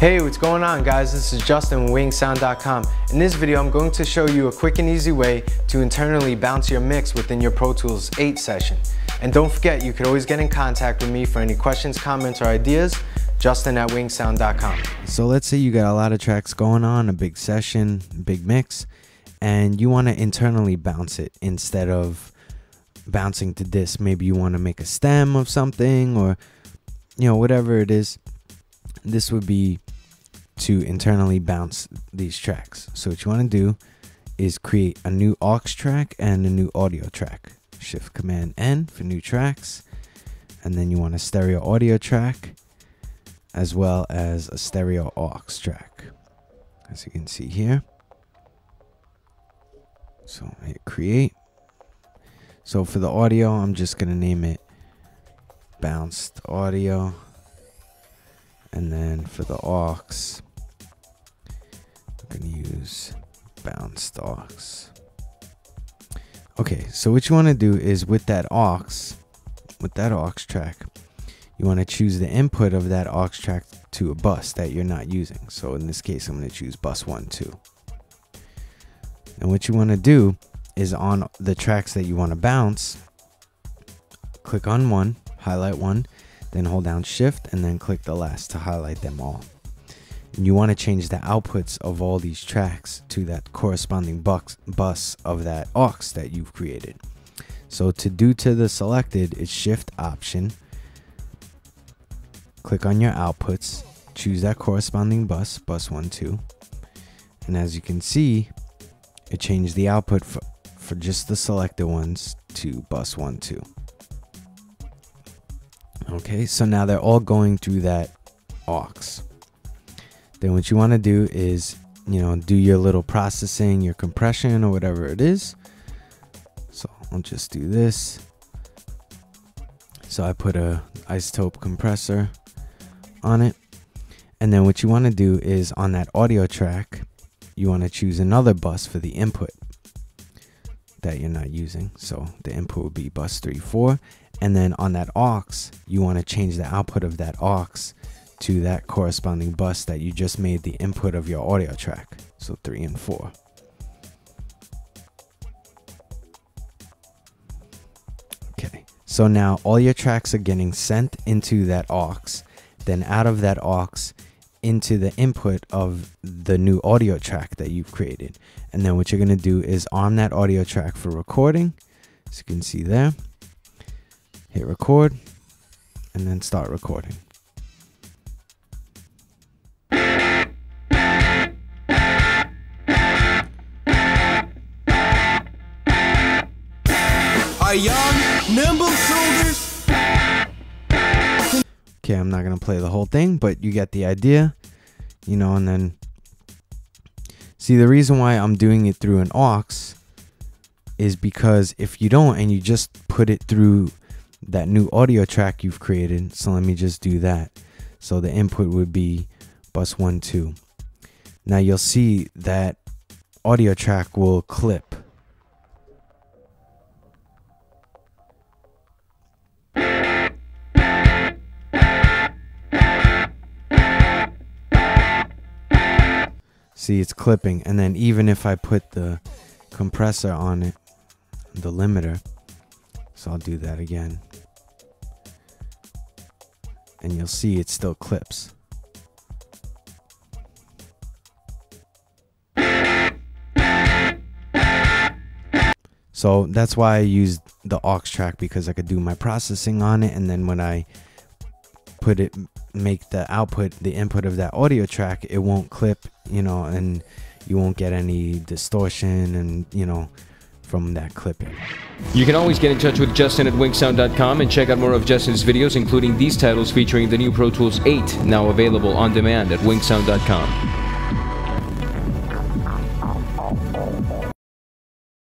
Hey, what's going on guys? This is Justin with winksound.com. In this video, I'm going to show you a quick and easy way to internally bounce your mix within your Pro Tools 8 session. And don't forget, you can always get in contact with me for any questions, comments, or ideas, justin at winksound.com. So let's say you got a lot of tracks going on, a big session, big mix, and you want to internally bounce it instead of bouncing to this. Maybe you want to make a stem of something or, you know, whatever it is. This would be to internally bounce these tracks. So what you want to do is create a new aux track and a new audio track. Shift Command N for new tracks. And then you want a stereo audio track as well as a stereo aux track. As you can see here. So hit create. So for the audio, I'm just going to name it bounced audio. And then for the aux, I'm going to use bounced aux. Okay, so what you want to do is with that aux, with that aux track, you want to choose the input of that aux track to a bus that you're not using. So in this case, I'm going to choose bus 1, 2. And what you want to do is on the tracks that you want to bounce, click on one, highlight one, then hold down shift and then click the last to highlight them all. And you want to change the outputs of all these tracks to that corresponding bus, bus of that aux that you've created. So to do to the selected, it's shift option. Click on your outputs, choose that corresponding bus, bus 1, 2. And as you can see, it changed the output for, for just the selected ones to bus 1, 2. Okay, so now they're all going through that aux. Then what you want to do is, you know, do your little processing, your compression or whatever it is. So I'll just do this. So I put a iZotope compressor on it. And then what you want to do is on that audio track, you want to choose another bus for the input that you're not using. So the input would be bus 3, 4. And then on that aux, you want to change the output of that aux to that corresponding bus that you just made the input of your audio track. So 3 and 4. Okay, so now all your tracks are getting sent into that aux, then out of that aux into the input of the new audio track that you've created. And then what you're going to do is arm that audio track for recording. As you can see there, hit record and then start recording. Young, nimble. Okay, I'm not going to play the whole thing, but you get the idea. You know, and then see the reason why I'm doing it through an aux is because if you don't and you just put it through that new audio track you've created, so let me just do that. So the input would be bus 1 2. Now you'll see that audio track will clip. See, it's clipping. And then even if I put the compressor on it, the limiter, so I'll do that again. And you'll see it still clips. So that's why I used the aux track because I could do my processing on it and then when I put it make the output the input of that audio track it won't clip you know and you won't get any distortion and you know from that clipping You can always get in touch with Justin at winksound.com and check out more of Justin's videos, including these titles featuring the new Pro Tools 8, now available on demand at winksound.com.